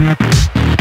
Yeah.